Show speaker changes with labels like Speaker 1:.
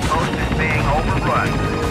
Speaker 1: outpost is being overrun.